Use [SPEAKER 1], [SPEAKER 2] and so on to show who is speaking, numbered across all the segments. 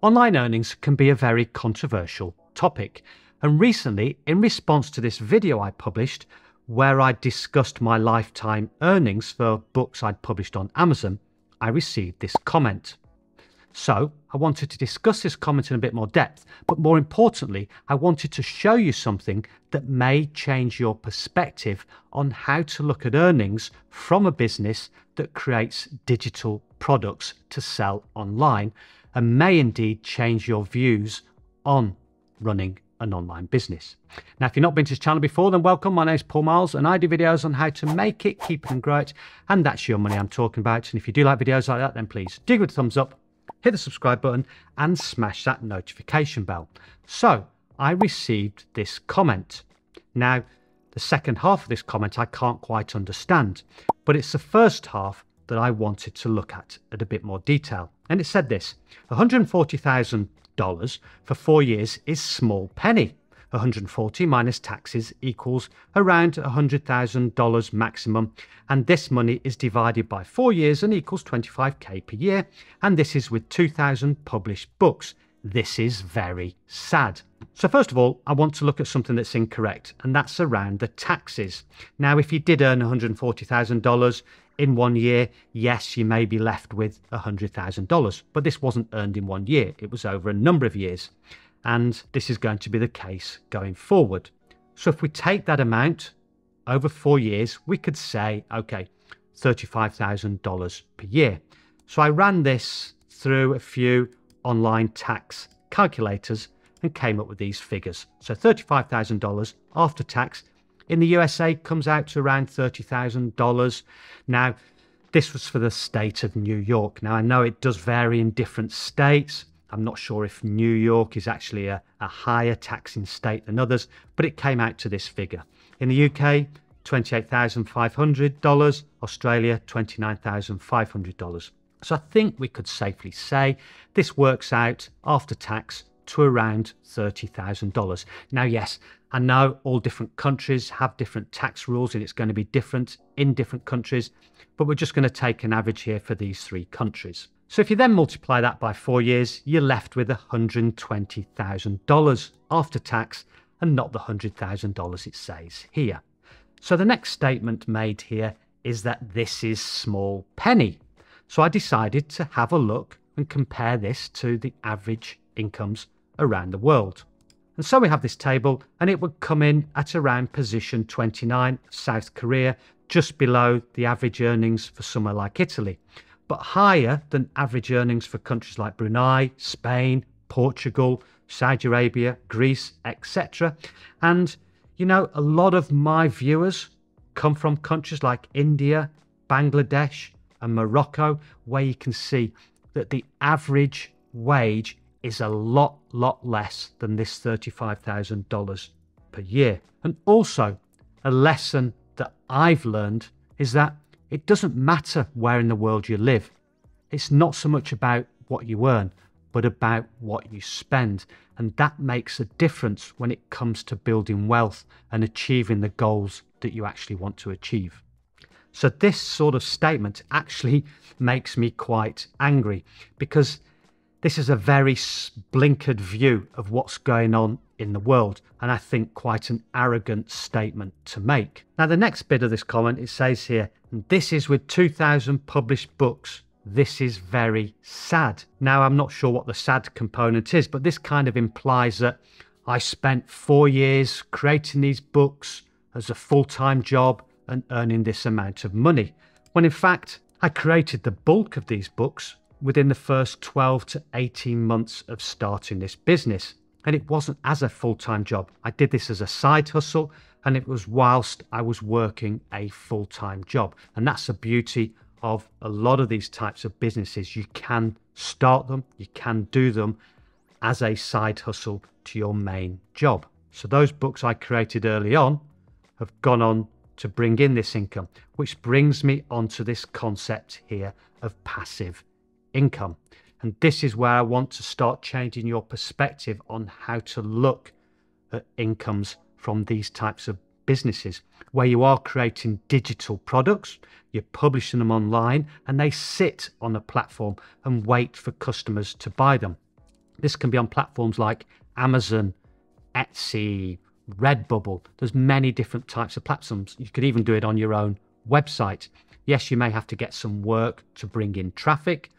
[SPEAKER 1] Online earnings can be a very controversial topic, and recently, in response to this video I published, where I discussed my lifetime earnings for books I'd published on Amazon, I received this comment. So, I wanted to discuss this comment in a bit more depth, but more importantly, I wanted to show you something that may change your perspective on how to look at earnings from a business that creates digital products to sell online and may indeed change your views on running an online business. Now, if you've not been to this channel before, then welcome. My name is Paul Marles, and I do videos on how to make it, keep it, and grow it. And that's your money I'm talking about. And if you do like videos like that, then please do give it a thumbs up, hit the subscribe button, and smash that notification bell. So, I received this comment. Now, the second half of this comment I can't quite understand, but it's the first half that I wanted to look at at a bit more detail. And it said this $140,000 for four years is small penny. 140 minus taxes equals around $100,000 maximum, and this money is divided by four years and equals 25k per year, and this is with 2,000 published books. This is very sad. So, first of all, I want to look at something that's incorrect, and that's around the taxes. Now, if you did earn $140,000 in one year, yes, you may be left with $100,000, but this wasn't earned in one year, it was over a number of years. And this is going to be the case going forward. So, if we take that amount over four years, we could say, okay, $35,000 per year. So, I ran this through a few online tax calculators and came up with these figures. So $35,000 after tax in the USA comes out to around $30,000. Now, this was for the state of New York. Now, I know it does vary in different states. I'm not sure if New York is actually a, a higher taxing state than others, but it came out to this figure. In the UK, $28,500, Australia, $29,500. So I think we could safely say this works out after tax to around $30,000. Now, yes, I now all different countries have different tax rules and it's going to be different in different countries, but we're just going to take an average here for these three countries. So if you then multiply that by four years, you're left with $120,000 after tax and not the $100,000 it says here. So the next statement made here is that this is small penny. So I decided to have a look and compare this to the average incomes around the world. And so we have this table, and it would come in at around position 29, South Korea, just below the average earnings for somewhere like Italy, but higher than average earnings for countries like Brunei, Spain, Portugal, Saudi Arabia, Greece, etc. And, you know, a lot of my viewers come from countries like India, Bangladesh, and Morocco, where you can see that the average wage is a lot, lot less than this $35,000 per year. And also, a lesson that I've learned is that it doesn't matter where in the world you live. It's not so much about what you earn, but about what you spend. And that makes a difference when it comes to building wealth and achieving the goals that you actually want to achieve. So, this sort of statement actually makes me quite angry because this is a very blinkered view of what's going on in the world, and I think quite an arrogant statement to make. Now, the next bit of this comment it says here, this is with 2,000 published books. This is very sad. Now, I'm not sure what the sad component is, but this kind of implies that I spent four years creating these books as a full time job and earning this amount of money. When in fact, I created the bulk of these books within the first 12 to 18 months of starting this business. And it wasn't as a full time job. I did this as a side hustle, and it was whilst I was working a full time job. And that's the beauty of a lot of these types of businesses. You can start them, you can do them as a side hustle to your main job. So, those books I created early on have gone on to bring in this income, which brings me onto this concept here of passive income. And this is where I want to start changing your perspective on how to look at incomes from these types of businesses, where you are creating digital products, you're publishing them online, and they sit on a platform and wait for customers to buy them. This can be on platforms like Amazon, Etsy, Redbubble. There's many different types of platforms. You could even do it on your own website. Yes, you may have to get some work to bring in traffic,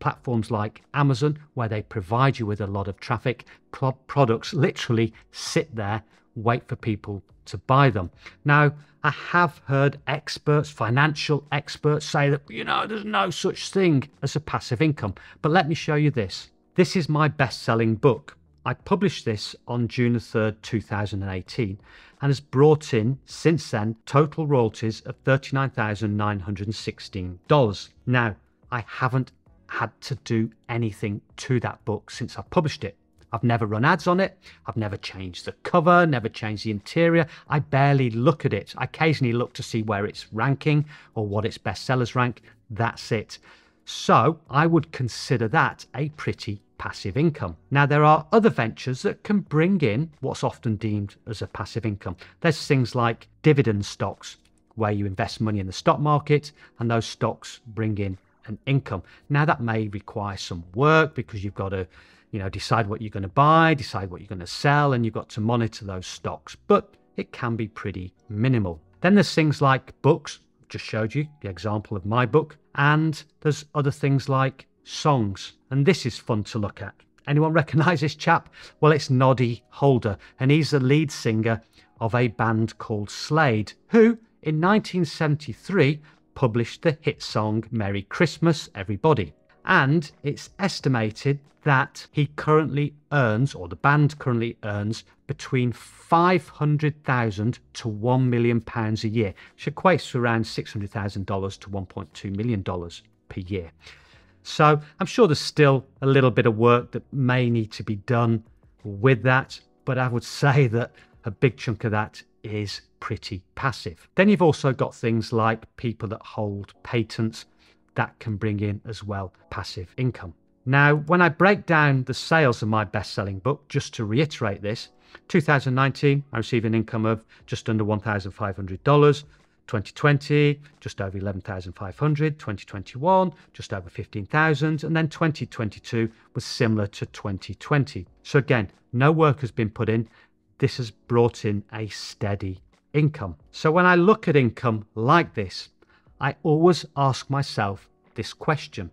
[SPEAKER 1] platforms like Amazon, where they provide you with a lot of traffic, pro- products literally sit there, wait for people to buy them. Now, I have heard experts, financial experts, say that, you know, there's no such thing as a passive income. But let me show you this. This is my best selling book. I published this on June 3rd, 2018, and has brought in since then total royalties of $39,916. Now, I haven't had to do anything to that book since I published it. I've never run ads on it. I've never changed the cover, never changed the interior. I barely look at it. I occasionally look to see where it's ranking or what its bestsellers rank. That's it. So I would consider that a pretty passive income. Now, there are other ventures that can bring in what's often deemed as a passive income. There's things like dividend stocks, where you invest money in the stock market and those stocks bring in income. Now, that may require some work because you've got to you know, decide what you're going to buy, decide what you're going to sell, and you've got to monitor those stocks. But it can be pretty minimal. Then there's things like books, just showed you the example of my book, and there's other things like songs, and this is fun to look at. Anyone recognize this chap? Well, it's Noddy Holder, and he's the lead singer of a band called Slade, who in 1973 published the hit song Merry Christmas, Everybody and it's estimated that he currently earns, or the band currently earns, between 500,000 to 1 million pounds a year, which equates to around $600,000 to $1.2 million per year. So I'm sure there's still a little bit of work that may need to be done with that, but I would say that a big chunk of that is pretty passive. Then you've also got things like people that hold patents that can bring in as well passive income. Now, when I break down the sales of my best selling book, just to reiterate this, 2019, I received an income of just under $1,500. 2020, just over 11,500. 2021, just over 15,000. And then 2022 was similar to 2020. So again, no work has been put in. This has brought in a steady income. So when I look at income like this, I always ask myself this question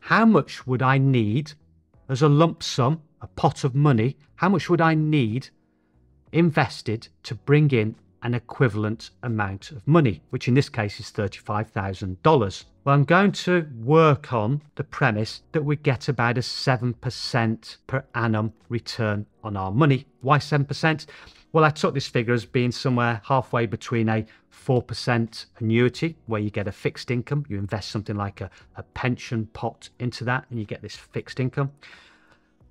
[SPEAKER 1] How much would I need as a lump sum, a pot of money? How much would I need invested to bring in an equivalent amount of money, which in this case is $35,000? Well, I'm going to work on the premise that we get about a 7% per annum return on our money. Why 7%? Well, I took this figure as being somewhere halfway between a 4% annuity, where you get a fixed income. You invest something like a, a pension pot into that and you get this fixed income.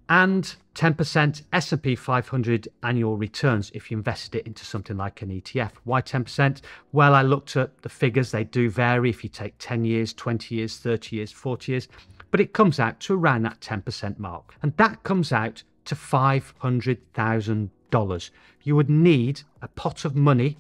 [SPEAKER 1] And 10% S&P 500 annual returns if you invested it into something like an ETF. Why 10%? Well, I looked at the figures. They do vary if you take 10 years, 20 years, 30 years, 40 years. But it comes out to around that 10% mark. And that comes out to $500,000 you would need a pot of money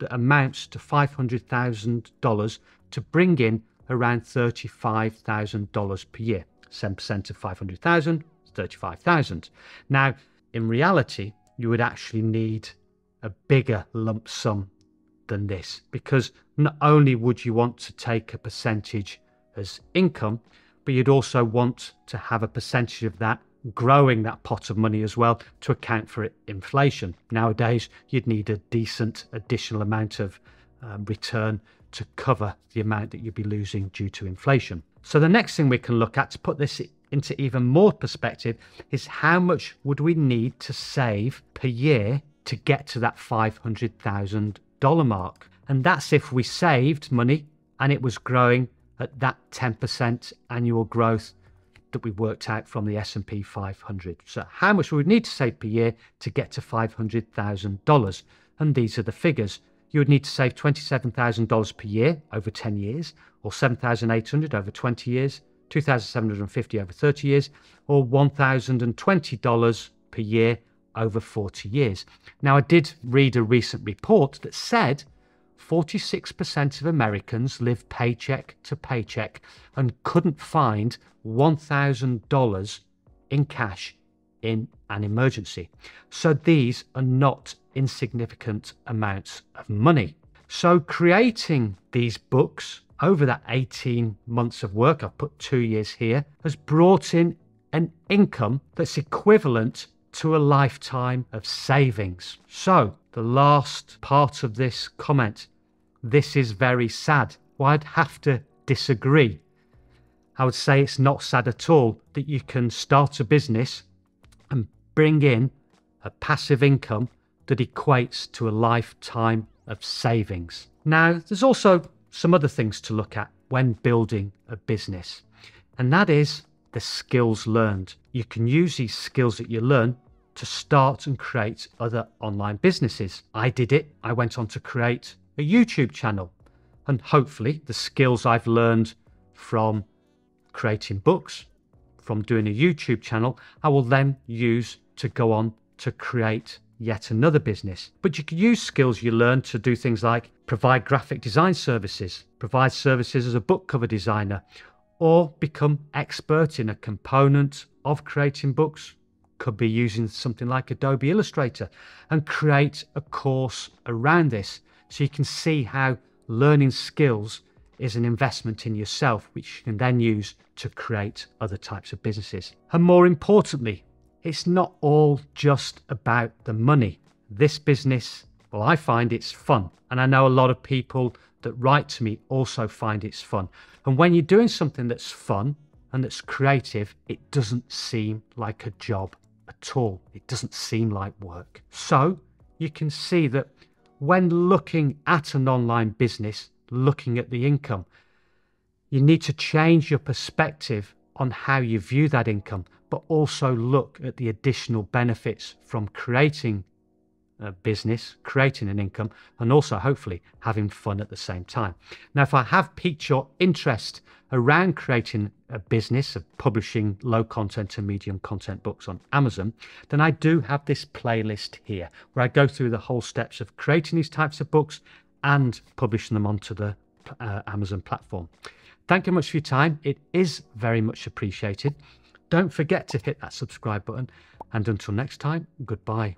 [SPEAKER 1] that amounts to $500,000 to bring in around $35,000 per year. 7% of 500,000 35,000. Now, in reality, you would actually need a bigger lump sum than this because not only would you want to take a percentage as income, but you'd also want to have a percentage of that growing that pot of money as well to account for inflation. Nowadays, you'd need a decent additional amount of um, return to cover the amount that you'd be losing due to inflation. So, the next thing we can look at to put this into even more perspective is how much would we need to save per year to get to that $500,000 mark? And that's if we saved money and it was growing at that 10% annual growth that we worked out from the S&P 500. So how much would we would need to save per year to get to $500,000? And these are the figures. You would need to save $27,000 per year over 10 years, or 7,800 over 20 years, 2,750 over 30 years, or $1,020 per year over 40 years. Now, I did read a recent report that said 46% of Americans live paycheck to paycheck and couldn't find $1,000 in cash in an emergency. So these are not insignificant amounts of money. So creating these books over that 18 months of work, I've put two years here, has brought in an income that's equivalent to a lifetime of savings. So, the last part of this comment this is very sad. Well, I'd have to disagree. I would say it's not sad at all that you can start a business and bring in a passive income that equates to a lifetime of savings. Now, there's also some other things to look at when building a business, and that is the skills learned. You can use these skills that you learn to start and create other online businesses. I did it. I went on to create a YouTube channel, and hopefully, the skills I've learned from creating books, from doing a YouTube channel, I will then use to go on to create yet another business. But you can use skills you learn to do things like provide graphic design services, provide services as a book cover designer, or become expert in a component of creating books. Could be using something like Adobe Illustrator and create a course around this so you can see how learning skills is an investment in yourself, which you can then use to create other types of businesses. And more importantly, it's not all just about the money. This business, well, I find it's fun. And I know a lot of people that write to me also find it's fun. And when you're doing something that's fun and that's creative, it doesn't seem like a job at all. It doesn't seem like work. So you can see that when looking at an online business, looking at the income, you need to change your perspective on how you view that income, but also look at the additional benefits from creating a business, creating an income, and also hopefully having fun at the same time. Now, if I have piqued your interest around creating a business of publishing low content and medium content books on Amazon, then I do have this playlist here where I go through the whole steps of creating these types of books and publishing them onto the uh, Amazon platform. Thank you much for your time. It is very much appreciated. Don't forget to hit that subscribe button. And until next time, goodbye.